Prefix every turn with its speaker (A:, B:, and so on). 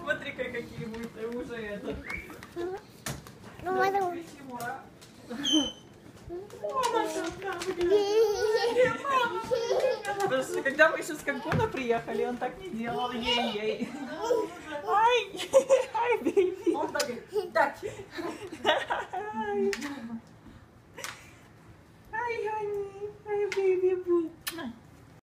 A: Смотри-ка, какие мы уже это.
B: Ну, мадам.
A: Красиво, а? Потому что когда мы еще с Канкуна приехали, он так не делал. Ей-ей.